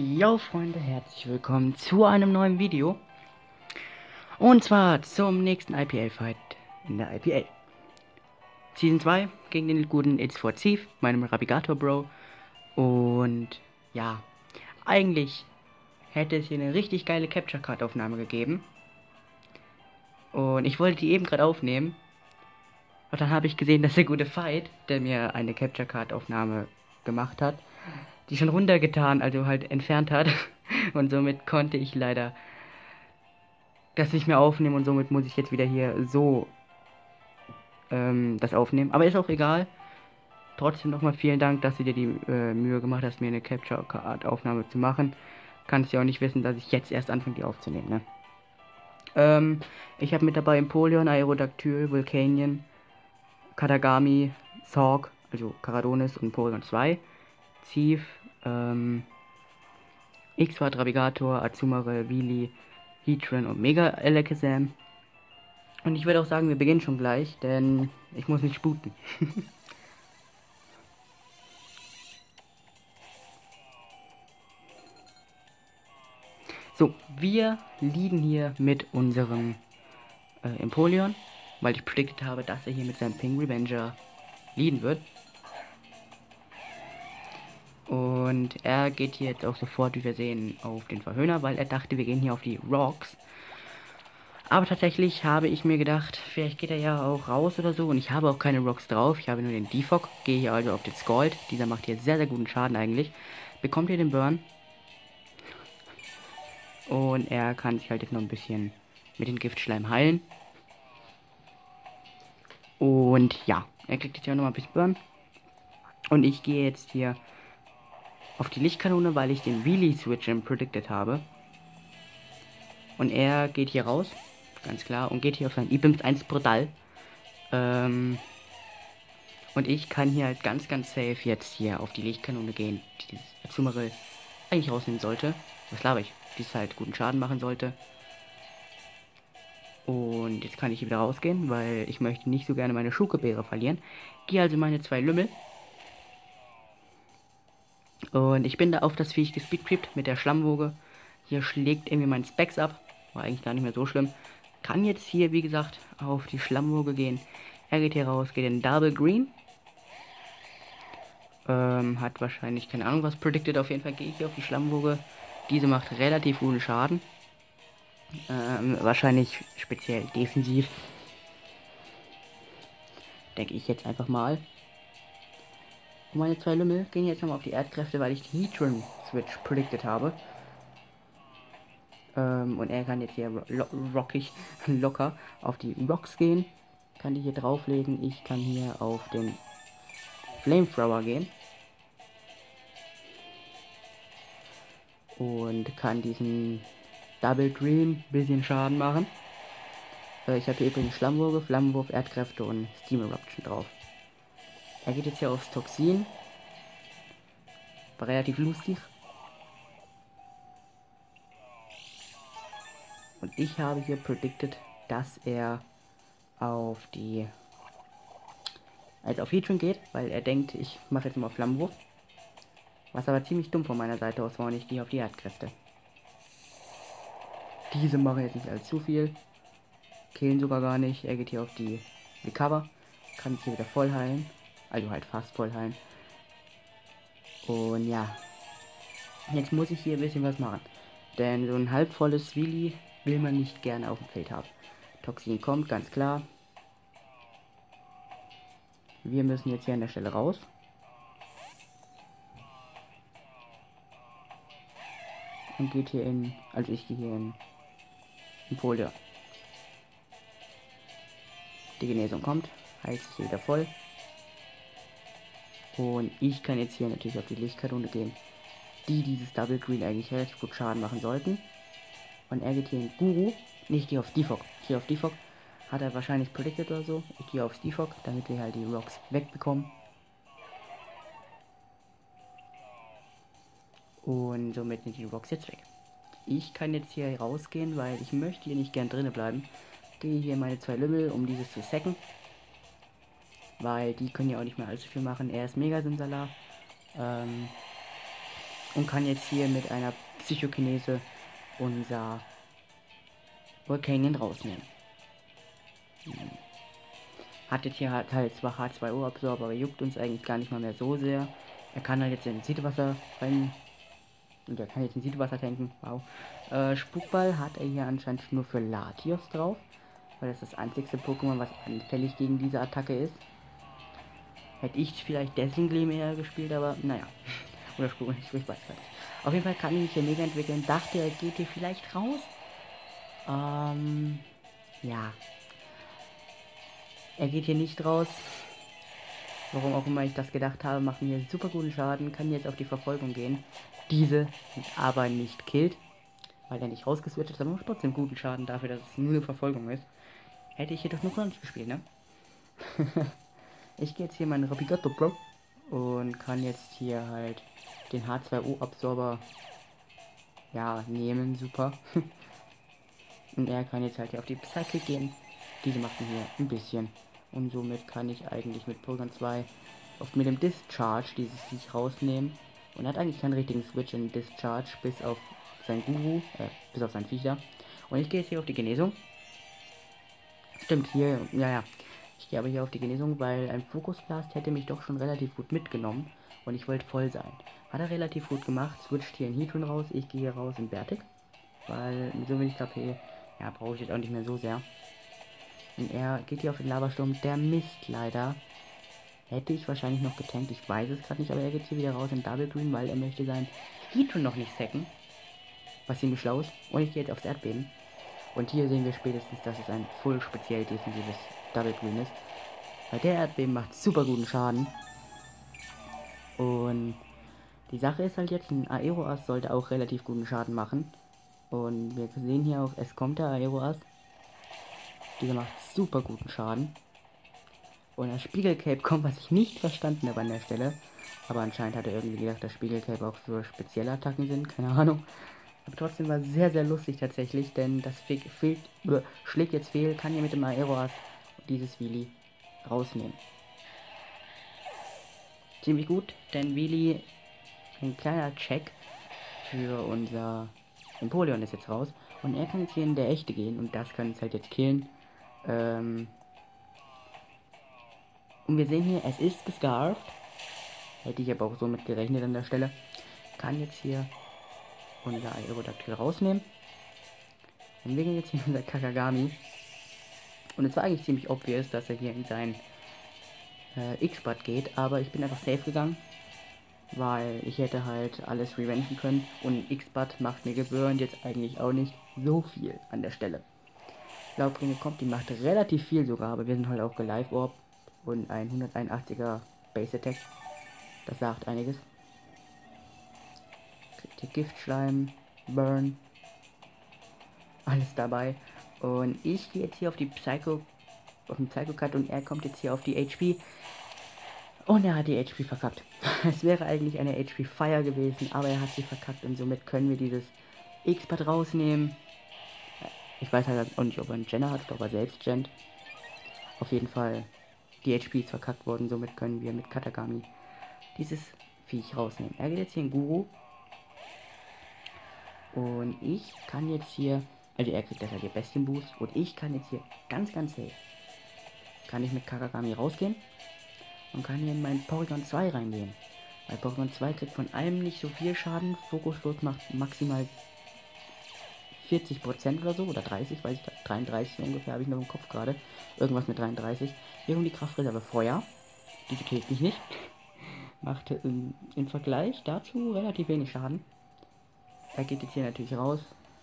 Yo Freunde, herzlich willkommen zu einem neuen Video. Und zwar zum nächsten IPL-Fight in der IPL. Season 2 gegen den guten It's for Thief, meinem Rabigator Bro. Und ja, eigentlich hätte es hier eine richtig geile Capture Card Aufnahme gegeben. Und ich wollte die eben gerade aufnehmen. Und dann habe ich gesehen, dass der gute Fight, der mir eine Capture Card Aufnahme gemacht hat, die schon runtergetan, also halt entfernt hat. Und somit konnte ich leider das nicht mehr aufnehmen und somit muss ich jetzt wieder hier so ähm, das aufnehmen. Aber ist auch egal. Trotzdem nochmal vielen Dank, dass du dir die äh, Mühe gemacht hast, mir eine Capture Card Aufnahme zu machen. Kannst ja auch nicht wissen, dass ich jetzt erst anfange, die aufzunehmen, ne? Ähm, ich habe mit dabei Empoleon, Aerodactyl, Vulcanian, Katagami, Sorg, also Caradonis und Empoleon 2. Thief, ähm, X-War, Travigator, Azumare, Wheelie, Heatran und Mega Alakazam. Und ich würde auch sagen, wir beginnen schon gleich, denn ich muss nicht sputen. so, wir liegen hier mit unserem äh, Empoleon, weil ich predicted habe, dass er hier mit seinem Ping Revenger liegen wird. Und er geht jetzt auch sofort, wie wir sehen, auf den Verhöhner, weil er dachte, wir gehen hier auf die Rocks. Aber tatsächlich habe ich mir gedacht, vielleicht geht er ja auch raus oder so. Und ich habe auch keine Rocks drauf. Ich habe nur den Defog. Gehe hier also auf den Scald. Dieser macht hier sehr, sehr guten Schaden eigentlich. Bekommt hier den Burn. Und er kann sich halt jetzt noch ein bisschen mit dem Giftschleim heilen. Und ja, er kriegt jetzt ja noch mal ein bisschen Burn. Und ich gehe jetzt hier auf die Lichtkanone, weil ich den Wheelie Switch predicted habe. Und er geht hier raus, ganz klar, und geht hier auf sein Ibims 1 Brutal. Ähm, und ich kann hier halt ganz, ganz safe jetzt hier auf die Lichtkanone gehen, die dieses Azumarill eigentlich rausnehmen sollte. Was glaube ich? Die es halt guten Schaden machen sollte. Und jetzt kann ich hier wieder rausgehen, weil ich möchte nicht so gerne meine Schukebeere verlieren. Gehe also meine zwei Lümmel und ich bin da auf das Viech gespeedcreept mit der Schlammwoge. Hier schlägt irgendwie mein Specs ab. War eigentlich gar nicht mehr so schlimm. Kann jetzt hier, wie gesagt, auf die Schlammwoge gehen. Er geht hier raus, geht in Double Green. Ähm, hat wahrscheinlich keine Ahnung was predicted. Auf jeden Fall gehe ich hier auf die Schlammwoge. Diese macht relativ guten Schaden. Ähm, wahrscheinlich speziell defensiv. Denke ich jetzt einfach mal. Und meine zwei Lümmel gehen jetzt nochmal auf die Erdkräfte, weil ich die Heatran Switch predicted habe. Ähm, und er kann jetzt hier lo rockig, locker auf die Rocks gehen. Kann die hier drauflegen. Ich kann hier auf den Flamethrower gehen. Und kann diesen Double Dream bisschen Schaden machen. Äh, ich habe hier übrigens Schlammwurf, Flammenwurf, Erdkräfte und Steam Eruption drauf. Er geht jetzt hier aufs Toxin. War relativ lustig. Und ich habe hier predicted, dass er auf die also auf Heatran geht, weil er denkt, ich mache jetzt mal Flammenwurf. Was aber ziemlich dumm von meiner Seite aus war und ich gehe auf die Erdkräfte. Diese machen jetzt nicht allzu viel. Killen sogar gar nicht. Er geht hier auf die Recover. Kann sich hier wieder voll heilen. Also halt fast voll heilen. Und ja. Jetzt muss ich hier ein bisschen was machen. Denn so ein halbvolles Willi will man nicht gerne auf dem Feld haben. Toxin kommt, ganz klar. Wir müssen jetzt hier an der Stelle raus. Und geht hier in, also ich gehe hier in, in Folie. Die Genesung kommt, heilt sich wieder voll. Und ich kann jetzt hier natürlich auf die Lichtkanone gehen, die dieses Double Green eigentlich relativ gut Schaden machen sollten. Und er geht hier in Guru. Ich gehe auf Defog. Gehe auf Defog. Hat er wahrscheinlich predicted oder so. Ich gehe auf Defog, damit wir halt die Rocks wegbekommen. Und somit sind die Rocks jetzt weg. Ich kann jetzt hier rausgehen, weil ich möchte hier nicht gern drinnen bleiben. Gehe hier meine zwei Lümmel, um dieses zu sacken. Weil die können ja auch nicht mehr allzu viel machen. Er ist mega Simsala. Ähm, Und kann jetzt hier mit einer Psychokinese unser Volcanion rausnehmen. Hm. Hat jetzt hier halt, halt zwar H2O Absorber, aber juckt uns eigentlich gar nicht mal mehr so sehr. Er kann halt jetzt in Siedewasser rein. Und er kann jetzt in Siedewasser tanken. Wow. Äh, Spukball hat er hier anscheinend nur für Latios drauf. Weil das das einzigste Pokémon, was anfällig gegen diese Attacke ist. Hätte ich vielleicht Dazzling eher gespielt, aber naja. Oder Spukball, ich weiß gar nicht. Auf jeden Fall kann ich mich hier mega entwickeln. Dachte, er geht hier vielleicht raus. Ähm, ja. Er geht hier nicht raus. Warum auch immer ich das gedacht habe, machen hier super guten Schaden, kann jetzt auf die Verfolgung gehen. Diese aber nicht killt, weil er nicht rausgeswitcht ist, aber macht trotzdem guten Schaden dafür, dass es nur eine Verfolgung ist. Hätte ich jedoch noch gar nicht gespielt, ne? ich gehe jetzt hier meinen Rapigato Pro und kann jetzt hier halt den H2O-Absorber ja, nehmen, super. und er kann jetzt halt hier auf die Psyche gehen. Diese machen hier ein bisschen und somit kann ich eigentlich mit Polygon 2 oft mit dem Discharge dieses Viech rausnehmen. Und hat eigentlich keinen richtigen Switch in Discharge, bis auf sein Guru, äh, bis auf sein Viech da. Und ich gehe jetzt hier auf die Genesung. Stimmt, hier, ja, ja. Ich gehe aber hier auf die Genesung, weil ein Fokusblast hätte mich doch schon relativ gut mitgenommen. Und ich wollte voll sein. Hat er relativ gut gemacht, switcht hier in Heatron raus, ich gehe raus in Vertic. Weil mit so wenig KP, ja, brauche ich jetzt auch nicht mehr so sehr. Und er geht hier auf den Lavasturm. Der Mist leider. Hätte ich wahrscheinlich noch getankt. Ich weiß es gerade nicht, aber er geht hier wieder raus in Double Green, weil er möchte sein Heatron noch nicht sacken. Was ziemlich schlau ist. Und ich gehe jetzt aufs Erdbeben. Und hier sehen wir spätestens, dass es ein voll speziell defensives Double Green ist. Weil der Erdbeben macht super guten Schaden. Und die Sache ist halt jetzt, ein Aeroas sollte auch relativ guten Schaden machen. Und wir sehen hier auch, es kommt der Aeroas. Dieser macht super guten Schaden. Und das Spiegelcape kommt, was ich nicht verstanden habe an der Stelle. Aber anscheinend hat er irgendwie gedacht, dass Spiegelcape auch für spezielle Attacken sind. Keine Ahnung. Aber trotzdem war sehr, sehr lustig tatsächlich, denn das fehlt, äh, schlägt jetzt fehl, kann hier mit dem Aeroas dieses Wheelie rausnehmen. Ziemlich gut, denn Wheelie, ein kleiner Check für unser Empoleon ist jetzt raus. Und er kann jetzt hier in der Echte gehen und das kann es halt jetzt killen. Ähm und wir sehen hier, es ist gescarft. Hätte ich aber auch so mit gerechnet an der Stelle. Kann jetzt hier unser Aerodactyl rausnehmen. Und wir gehen jetzt hier unser Kakagami. Und es war eigentlich ziemlich obvious, dass er hier in sein äh, X-Bad geht. Aber ich bin einfach safe gegangen. Weil ich hätte halt alles reventen können. Und X-Bad macht mir gewöhnt jetzt eigentlich auch nicht so viel an der Stelle. Laubringe kommt, die macht relativ viel sogar, aber wir sind halt auch gelive Orb und ein 181er Base Attack. Das sagt einiges. Kriegt hier Giftschleim, Burn, alles dabei. Und ich gehe jetzt hier auf die Psycho, auf den Psycho Cut und er kommt jetzt hier auf die HP. Und er hat die HP verkackt. es wäre eigentlich eine HP Fire gewesen, aber er hat sie verkackt und somit können wir dieses X-Pad rausnehmen. Ich weiß halt auch nicht, ob er einen Jenner hat, ob er selbst gent. Auf jeden Fall, die HP ist verkackt worden, somit können wir mit Katagami dieses Viech rausnehmen. Er geht jetzt hier in Guru. Und ich kann jetzt hier, also er kriegt das halt hier Bestien Boost. Und ich kann jetzt hier ganz, ganz safe, kann ich mit Katagami rausgehen. Und kann hier in meinen Porygon 2 reingehen. Weil Porygon 2 kriegt von allem nicht so viel Schaden. Fokuslos macht maximal 40 Prozent oder so, oder 30, weiß ich, 33 ungefähr habe ich noch im Kopf gerade. Irgendwas mit 33. Während die Kraftreserve Feuer, diese killt mich nicht, machte im, im, Vergleich dazu relativ wenig Schaden. Er geht jetzt hier natürlich raus,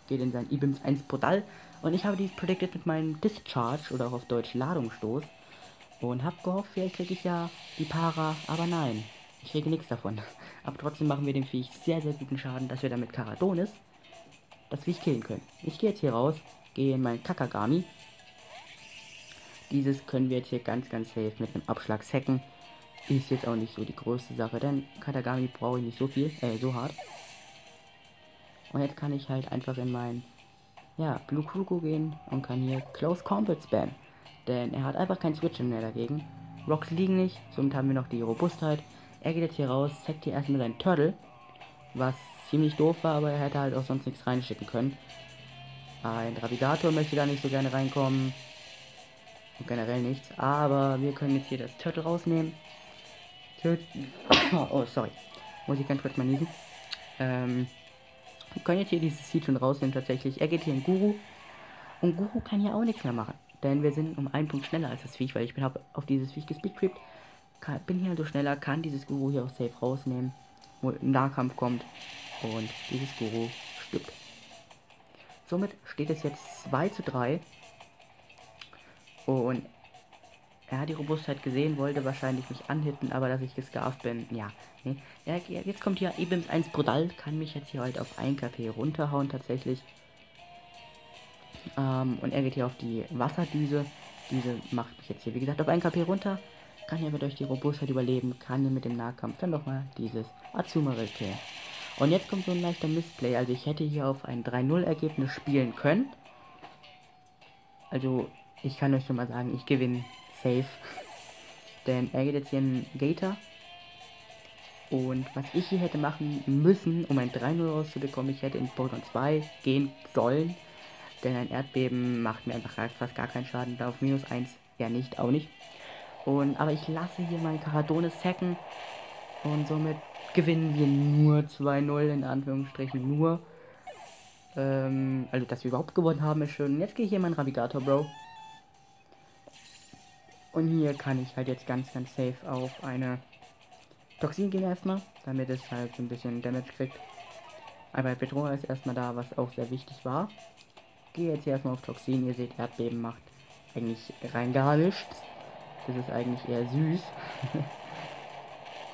geht in sein Ibims 1 Portal und ich habe dies predicted mit meinem Discharge oder auch auf Deutsch Ladungsstoß und habe gehofft, vielleicht kriege ich ja die Para, aber nein, ich kriege nichts davon. Aber trotzdem machen wir dem Viech sehr, sehr guten Schaden, dass wir damit Karadonis dass wir ich killen können. Ich gehe jetzt hier raus, gehe in mein Kakagami. Dieses können wir jetzt hier ganz, ganz safe mit einem Abschlag sacken. Ist jetzt auch nicht so die größte Sache, denn Katagami brauche ich nicht so viel, äh, so hart. Und jetzt kann ich halt einfach in mein, ja, Blue Kruko gehen und kann hier Close Combat spam. Denn er hat einfach keinen Switch mehr dagegen. Rocks liegen nicht, somit haben wir noch die Robustheit. Er geht jetzt hier raus, zeigt hier erstmal seinen Turtle Was ziemlich doof war, aber er hätte halt auch sonst nichts reinschicken können. Ein Ravigator möchte da nicht so gerne reinkommen. Und generell nichts. Aber wir können jetzt hier das Turtle rausnehmen. Turtle. oh, sorry. Muss ich ganz kurz mal niesen. Ähm, wir können jetzt hier dieses Seed schon rausnehmen tatsächlich. Er geht hier in Guru. Und Guru kann hier auch nichts mehr machen. Denn wir sind um einen Punkt schneller als das Viech, weil ich bin auf dieses Viech gespeedcreept. Bin hier also schneller, kann dieses Guru hier auch safe rausnehmen. Wo ein Nahkampf kommt. Und dieses Guru stirbt. Somit steht es jetzt 2 zu 3. Und er hat die Robustheit gesehen, wollte wahrscheinlich mich anhitten, aber dass ich gescarft bin, ja. Nee. Ja, jetzt kommt hier Ebims 1 Brutal, kann mich jetzt hier halt auf 1 KP runterhauen tatsächlich. Ähm, und er geht hier auf die Wasserdüse. Diese macht mich jetzt hier, wie gesagt, auf 1 KP runter. Kann hier aber durch die Robustheit überleben, kann hier mit dem Nahkampf dann nochmal dieses Azumarill killen. Und jetzt kommt so ein leichter Missplay. Also ich hätte hier auf ein 3-0-Ergebnis spielen können. Also ich kann euch schon mal sagen, ich gewinne safe. Denn er geht jetzt hier in Gator. Und was ich hier hätte machen müssen, um ein 3-0 rauszubekommen, ich hätte in Pokémon 2 gehen sollen. Denn ein Erdbeben macht mir einfach fast gar keinen Schaden. Da auf minus 1 ja nicht, auch nicht. Und, aber ich lasse hier meinen Caradone sacken. Und somit gewinnen wir nur 2-0 in Anführungsstrichen. Nur. Ähm, also, dass wir überhaupt gewonnen haben, ist schön. Jetzt gehe ich hier meinen Ravigator, Bro. Und hier kann ich halt jetzt ganz, ganz safe auf eine Toxin gehen erstmal, damit es halt so ein bisschen Damage kriegt. Aber Petrona ist erstmal da, was auch sehr wichtig war. Gehe jetzt hier erstmal auf Toxin. Ihr seht, Erdbeben macht eigentlich rein gar nichts. Das ist eigentlich eher süß.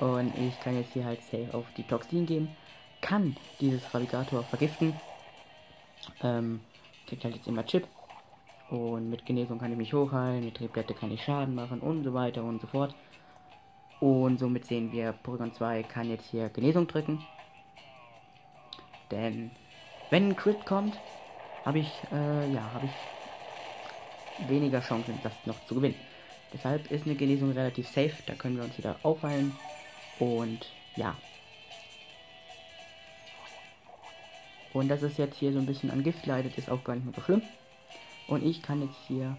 Und ich kann jetzt hier halt safe auf die Toxin gehen. Kann dieses Ravigator vergiften. Ähm, kriegt halt jetzt immer Chip. Und mit Genesung kann ich mich hochheilen, mit Triplette kann ich Schaden machen und so weiter und so fort. Und somit sehen wir, Porygon 2 kann jetzt hier Genesung drücken. Denn wenn ein Crit kommt, habe ich, äh, ja, habe ich weniger Chancen, das noch zu gewinnen. Deshalb ist eine Genesung relativ safe, da können wir uns wieder aufheilen. Und ja. Und dass es jetzt hier so ein bisschen an Gift leidet, ist auch gar nicht mehr so schlimm. Und ich kann jetzt hier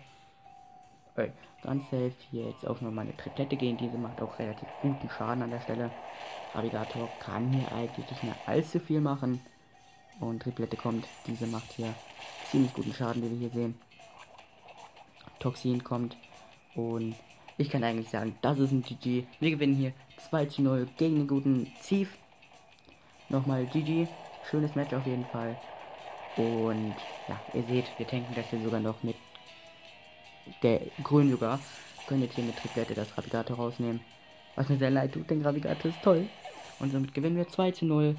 äh, ganz safe hier jetzt auf nur meine Triplette gehen. Diese macht auch relativ guten Schaden an der Stelle. Navigator kann hier eigentlich nicht mehr allzu viel machen. Und Triplette kommt. Diese macht hier ziemlich guten Schaden, wie wir hier sehen. Toxin kommt. Und ich kann eigentlich sagen, das ist ein GG. Wir gewinnen hier 2 zu 0 gegen den guten Thief. Nochmal GG. Schönes Match auf jeden Fall. Und ja, ihr seht, wir tanken das hier sogar noch mit der grün sogar. Können jetzt hier mit Triplette das Ravigato rausnehmen. Was mir sehr leid tut, denn Ravigato ist toll. Und somit gewinnen wir 2 zu 0.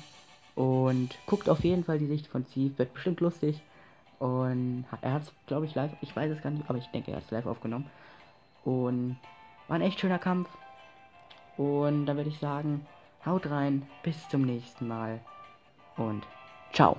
Und guckt auf jeden Fall die Sicht von Thief, wird bestimmt lustig. Und er hat es, glaube ich, live, ich weiß es gar nicht, aber ich denke, er hat es live aufgenommen. Und war ein echt schöner Kampf. Und da würde ich sagen, haut rein, bis zum nächsten Mal und ciao.